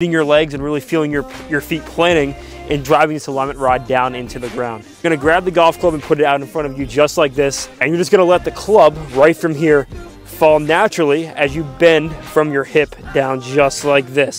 your legs and really feeling your, your feet planting and driving this alignment rod down into the ground. You're gonna grab the golf club and put it out in front of you just like this, and you're just gonna let the club right from here fall naturally as you bend from your hip down just like this.